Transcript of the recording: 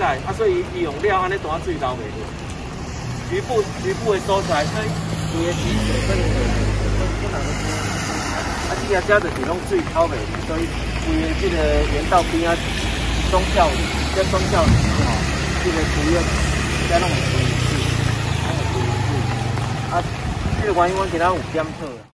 来，啊，所以伊用料安尼单水流袂落。局部局部的。所在，它规个积水分的，啊，这个家就是拢水流袂落，所以规个这个沿道边啊，双跳这双跳吼，这个主要在弄水质，还有水，啊，这个原因我今仔有检测。